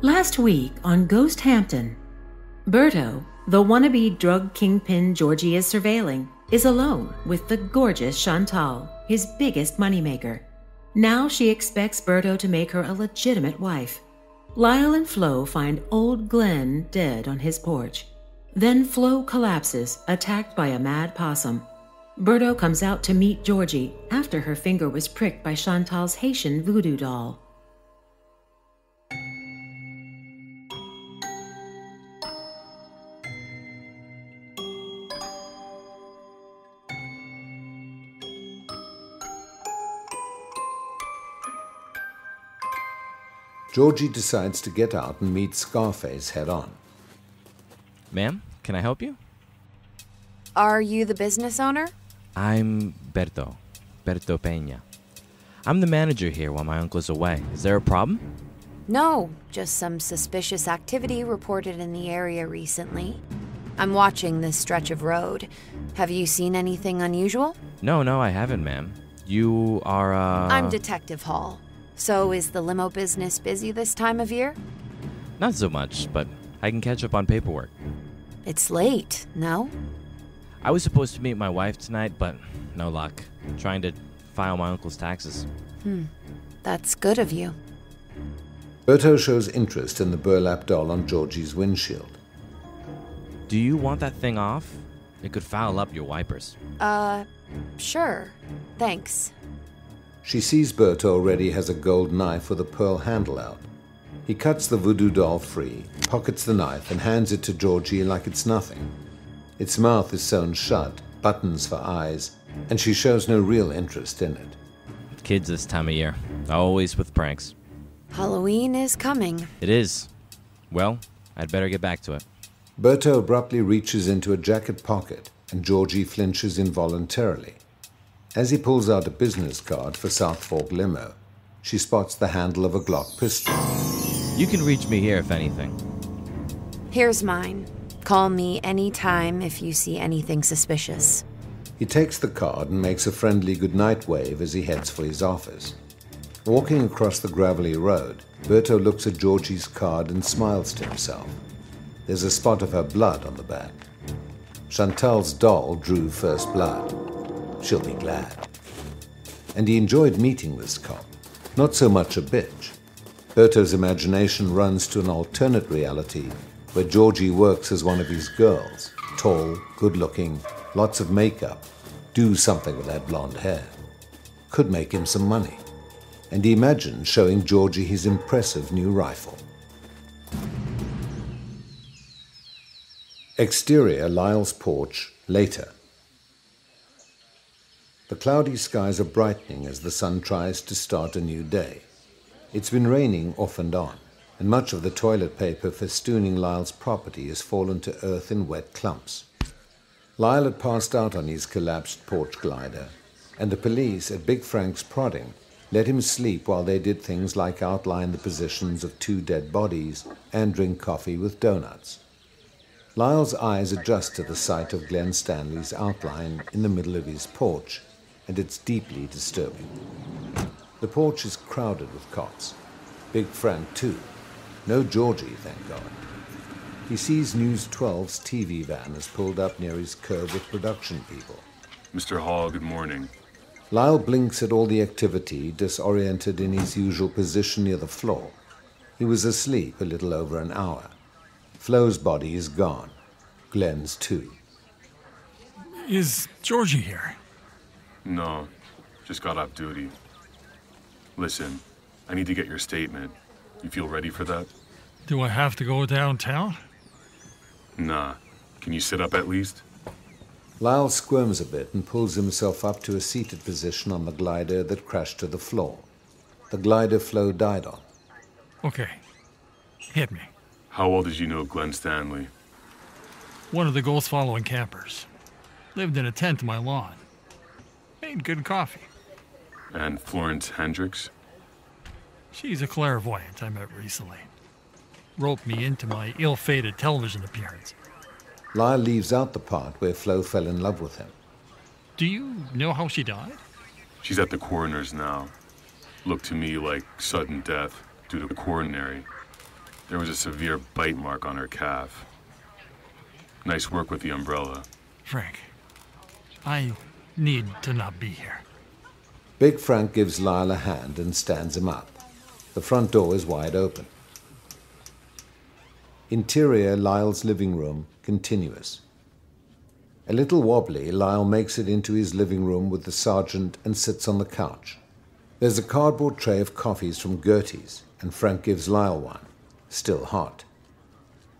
Last week on Ghost Hampton, Berto, the wannabe drug kingpin Georgie is surveilling, is alone with the gorgeous Chantal, his biggest moneymaker. Now she expects Berto to make her a legitimate wife. Lyle and Flo find old Glenn dead on his porch. Then Flo collapses, attacked by a mad possum. Berto comes out to meet Georgie after her finger was pricked by Chantal's Haitian voodoo doll. Georgie decides to get out and meet Scarface head on. Ma'am, can I help you? Are you the business owner? I'm Berto. Berto Peña. I'm the manager here while my uncle's away. Is there a problem? No, just some suspicious activity reported in the area recently. I'm watching this stretch of road. Have you seen anything unusual? No, no, I haven't, ma'am. You are, uh. I'm Detective Hall. So is the limo business busy this time of year? Not so much, but I can catch up on paperwork. It's late, no? I was supposed to meet my wife tonight, but no luck. trying to file my uncle's taxes. Hmm. That's good of you. Berto shows interest in the burlap doll on Georgie's windshield. Do you want that thing off? It could foul up your wipers. Uh, sure. Thanks. She sees Berto already has a gold knife with a pearl handle out. He cuts the voodoo doll free, pockets the knife, and hands it to Georgie like it's nothing. Its mouth is sewn shut, buttons for eyes, and she shows no real interest in it. Kids this time of year, always with pranks. Halloween is coming. It is. Well, I'd better get back to it. Berto abruptly reaches into a jacket pocket, and Georgie flinches involuntarily. As he pulls out a business card for South Fork Limo, she spots the handle of a Glock pistol. You can reach me here if anything. Here's mine. Call me anytime if you see anything suspicious. He takes the card and makes a friendly goodnight wave as he heads for his office. Walking across the gravelly road, Berto looks at Georgie's card and smiles to himself. There's a spot of her blood on the back. Chantal's doll drew first blood. She'll be glad. And he enjoyed meeting this cop. Not so much a bitch. Berto's imagination runs to an alternate reality where Georgie works as one of his girls. Tall, good looking, lots of makeup. Do something with that blonde hair. Could make him some money. And he imagined showing Georgie his impressive new rifle. Exterior Lyle's porch, later. The cloudy skies are brightening as the sun tries to start a new day. It's been raining off and on, and much of the toilet paper festooning Lyle's property has fallen to earth in wet clumps. Lyle had passed out on his collapsed porch glider, and the police, at Big Frank's prodding, let him sleep while they did things like outline the positions of two dead bodies and drink coffee with donuts. Lyle's eyes adjust to the sight of Glenn Stanley's outline in the middle of his porch and it's deeply disturbing. The porch is crowded with cots. Big Frank, too. No Georgie, thank God. He sees News 12's TV van has pulled up near his curb with production people. Mr. Hall, good morning. Lyle blinks at all the activity, disoriented in his usual position near the floor. He was asleep a little over an hour. Flo's body is gone. Glenn's too. Is Georgie here? No, just got off duty. Listen, I need to get your statement. You feel ready for that? Do I have to go downtown? Nah. Can you sit up at least? Lyle squirms a bit and pulls himself up to a seated position on the glider that crashed to the floor. The glider Flo died on. Okay. Hit me. How well did you know Glenn Stanley? One of the ghost following campers. Lived in a tent in my lawn. Made good coffee. And Florence Hendricks? She's a clairvoyant I met recently. Roped me into my ill fated television appearance. Lyle leaves out the part where Flo fell in love with him. Do you know how she died? She's at the coroner's now. Looked to me like sudden death due to coronary. There was a severe bite mark on her calf. Nice work with the umbrella. Frank, I need to not be here. Big Frank gives Lyle a hand and stands him up. The front door is wide open. Interior Lyle's living room continuous. A little wobbly, Lyle makes it into his living room with the sergeant and sits on the couch. There's a cardboard tray of coffees from Gertie's, and Frank gives Lyle one, still hot.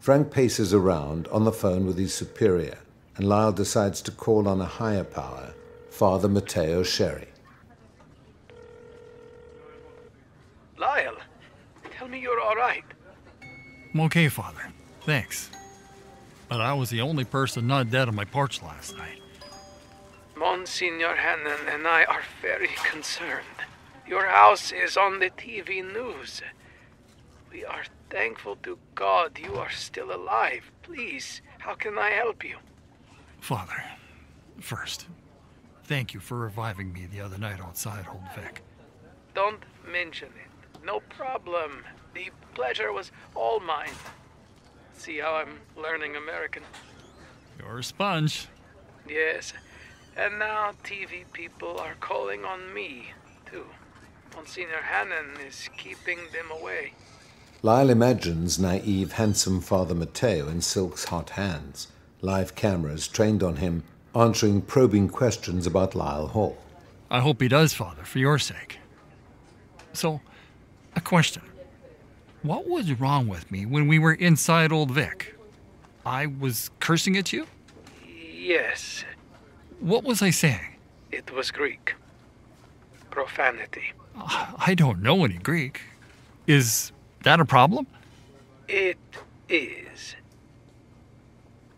Frank paces around on the phone with his superior, and Lyle decides to call on a higher power, Father Matteo Sherry. Lyle, tell me you're all right. I'm okay, Father. Thanks. But I was the only person not dead on my porch last night. Monsignor Hannon and I are very concerned. Your house is on the TV news. We are thankful to God you are still alive. Please, how can I help you? Father, first, thank you for reviving me the other night outside Old Vic. Don't mention it. No problem. The pleasure was all mine. See how I'm learning American? You're a sponge. Yes. And now TV people are calling on me, too. Monsignor Hannon is keeping them away. Lyle imagines naive, handsome Father Matteo in Silk's hot hands, live cameras trained on him, answering probing questions about Lyle Hall. I hope he does, Father, for your sake. So, a question. What was wrong with me when we were inside Old Vic? I was cursing at you? Yes, What was I saying? it was Greek. Profanity. I don't know any Greek. Is that a problem? It is.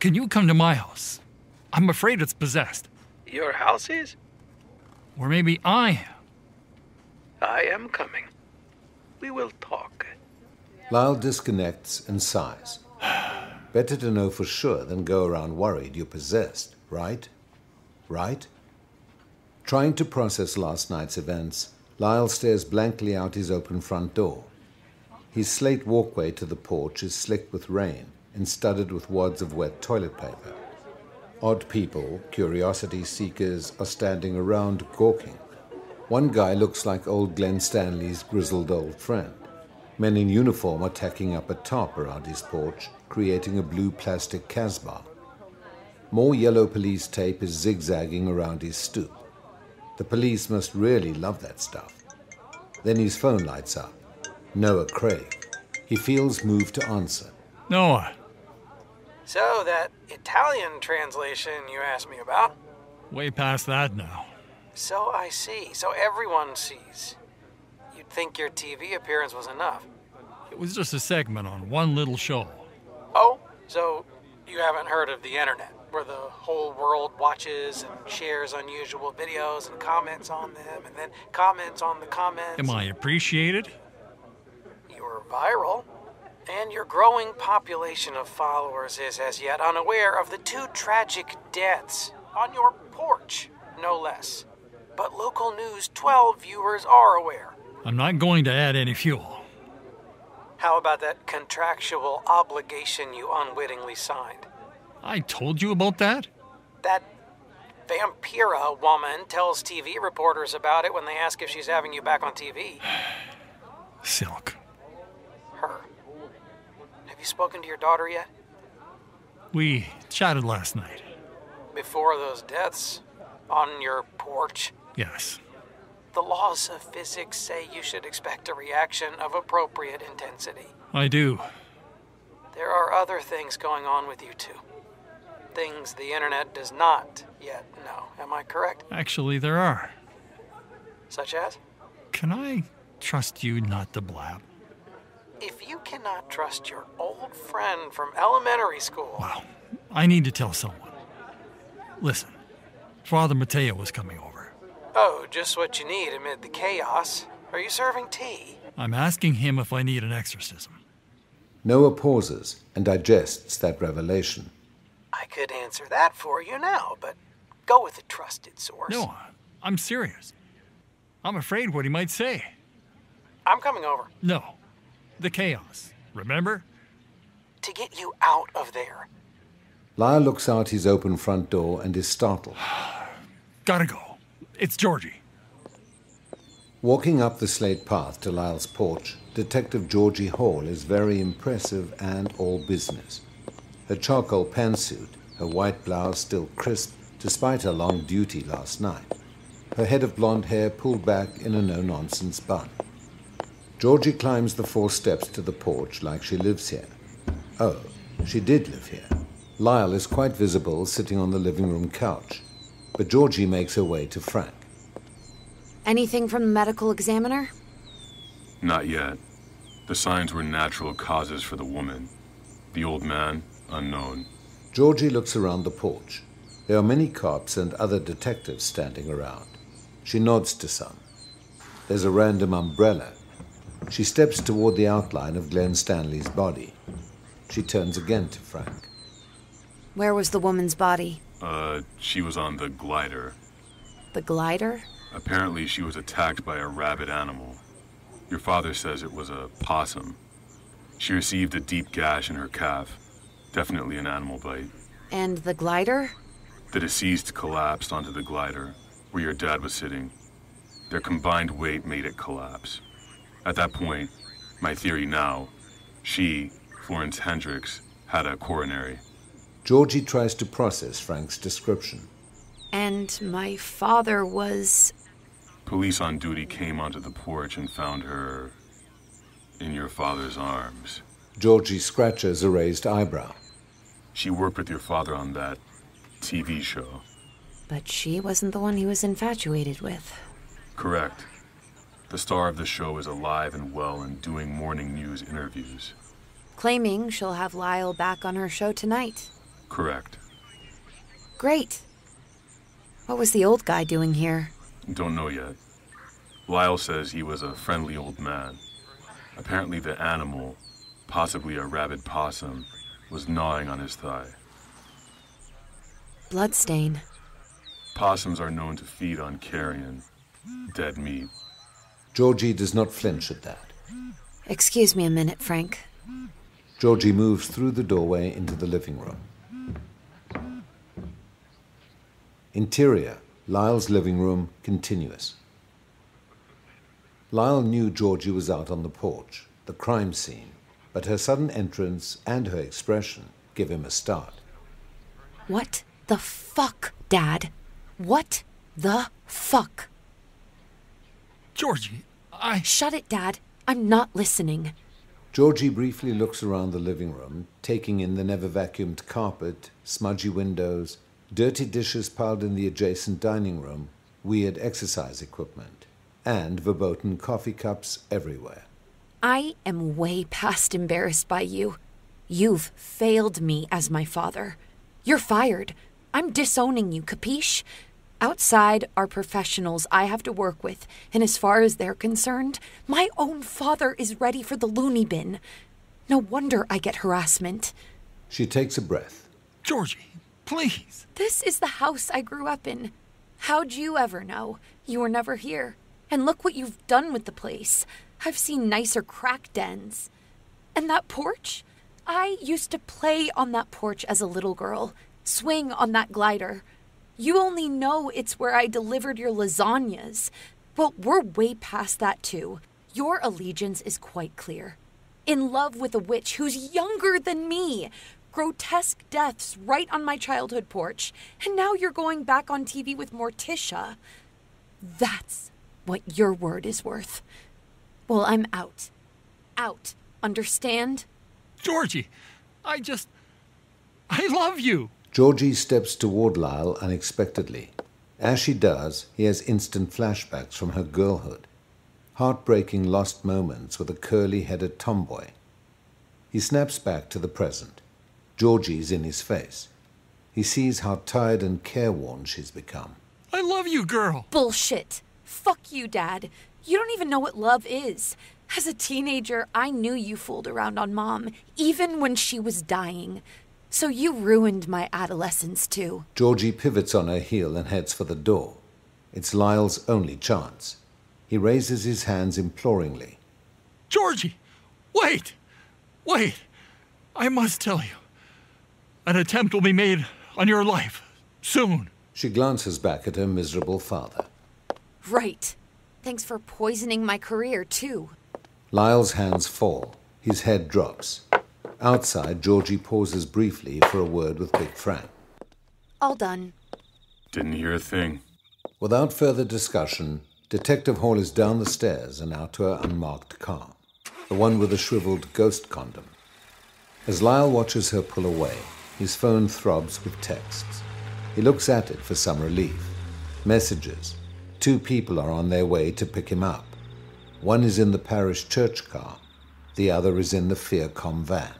Can you come to my house? I'm afraid it's possessed. Your house is? Or maybe I am. I am coming. We will talk. Lyle disconnects and sighs. Better to know for sure than go around worried you're possessed, right? Right? Trying to process last night's events, Lyle stares blankly out his open front door. His slate walkway to the porch is slick with rain and studded with wads of wet toilet paper. Odd people, curiosity seekers, are standing around gawking. One guy looks like old Glenn Stanley's grizzled old friend. Men in uniform are tacking up a tarp around his porch, creating a blue plastic Casbah. More yellow police tape is zigzagging around his stoop. The police must really love that stuff. Then his phone lights up. Noah Craig. He feels moved to answer. Noah, So, that Italian translation you asked me about? way past that now. So I see. So everyone sees. You'd think your TV appearance was enough. It was just a segment on one little show. Oh, so you haven't heard of the internet, where the whole world watches and shares unusual videos and comments on them, and then comments on the comments. Am I appreciated? You're viral, and your growing population of followers is as yet unaware of the two tragic deaths on your porch, no less. But local news 12 viewers are aware. I'm not going to add any fuel. How about that contractual obligation you unwittingly signed? I told you about that? That Vampira woman tells TV reporters about it when they ask if she's having you back on TV. Silk. Her. Have you spoken to your daughter yet? We chatted last night. Before those deaths? On your porch? Yes. The laws of physics say you should expect a reaction of appropriate intensity. I do. There are other things going on with you too. Things the internet does not yet know. Am I correct? Actually, there are. Such as? Can I trust you not to blab? If you cannot trust your old friend from elementary school, Wow. I need to tell someone. Listen, Father Matteo was coming over. Oh, just what you need amid the chaos. Are you serving tea? I'm asking him if I need an exorcism. Noah pauses and digests that revelation. I could answer that for you now, but go with a trusted source. No, I'm serious. I'm afraid what he might say. I'm coming over. No. The chaos. Remember? To get you out of there. Lyle looks out his open front door and is startled. Gotta go. It's Georgie. Walking up the slate path to Lyle's porch, Detective Georgie Hall is very impressive and all business. Her charcoal pantsuit, her white blouse still crisp despite her long duty last night, her head of blonde hair pulled back in a no nonsense bun. Georgie climbs the four steps to the porch like she lives here. Oh, she did live here. Lyle is quite visible sitting on the living room couch, but Georgie makes her way to Frank. Anything from the medical examiner? Not yet. The signs were natural causes for the woman. The old man, unknown. Georgie looks around the porch. There are many cops and other detectives standing around. She nods to some. There's a random umbrella. She steps toward the outline of Glenn Stanley's body. She turns again to Frank. Where was the woman's body? Uh, she was on the glider. The glider? Apparently, she was attacked by a rabid animal. Your father says it was a possum. She received a deep gash in her calf. Definitely an animal bite. And the glider? The deceased collapsed onto the glider, where your dad was sitting. Their combined weight made it collapse. At that point, my theory now, she, Florence Hendricks, had a coronary. Georgie tries to process Frank's description. And my father was. Police on duty came onto the porch and found her in your father's arms. Georgie scratches a raised eyebrow. She worked with your father on that TV show. But she wasn't the one he was infatuated with. Correct. The star of the show is alive and well and doing morning news interviews. Claiming she'll have Lyle back on her show tonight. Correct. Great. What was the old guy doing here? Don't know yet. Lyle says he was a friendly old man. Apparently, the animal, possibly a rabid possum, was gnawing on his thigh. Bloodstain. Possums are known to feed on carrion, dead meat. Georgie does not flinch at that. Excuse me a minute, Frank. Georgie moves through the doorway into the living room. Interior, Lyle's living room, continuous. Lyle knew Georgie was out on the porch, the crime scene, but her sudden entrance and her expression give him a start. What the fuck, Dad? What the fuck? Georgie, I. Shut it, Dad. I'm not listening. Georgie briefly looks around the living room, taking in the never vacuumed carpet, smudgy windows, dirty dishes piled in the adjacent dining room, weird exercise equipment, and verboten coffee cups everywhere. I am way past embarrassed by you. You've failed me as my father. You're fired. I'm disowning you, capiche? Outside are professionals I have to work with, and as far as they're concerned, my own father is ready for the loony bin. No wonder I get harassment. She takes a breath. Georgie, please. This is the house I grew up in. How'd you ever know? You were never here. And look what you've done with the place. I've seen nicer crack dens. And that porch? I used to play on that porch as a little girl, swing on that glider. You only know it's where I delivered your lasagnas. Well, we're way past that, too. Your allegiance is quite clear. In love with a witch who's younger than me. Grotesque deaths right on my childhood porch. And now you're going back on TV with Morticia. That's what your word is worth. Well, I'm out. Out. Understand? Georgie, I just. I love you. Georgie steps toward Lyle unexpectedly. As she does, he has instant flashbacks from her girlhood. Heartbreaking lost moments with a curly headed tomboy. He snaps back to the present. Georgie's in his face. He sees how tired and careworn she's become. I love you, girl. Bullshit. Fuck you, Dad. You don't even know what love is. As a teenager, I knew you fooled around on Mom, even when she was dying. So you ruined my adolescence, too. Georgie pivots on her heel and heads for the door. It's Lyle's only chance. He raises his hands imploringly. Georgie! Wait! Wait! I must tell you. An attempt will be made on your life. Soon. She glances back at her miserable father. Right. Thanks for poisoning my career, too. Lyle's hands fall. His head drops. Outside, Georgie pauses briefly for a word with Big Frank. All done. Didn't hear a thing. Without further discussion, Detective Hall is down the stairs and out to her unmarked car, the one with the shriveled ghost condom. As Lyle watches her pull away, his phone throbs with texts. He looks at it for some relief. Messages. Two people are on their way to pick him up. One is in the parish church car, the other is in the Fearcom van.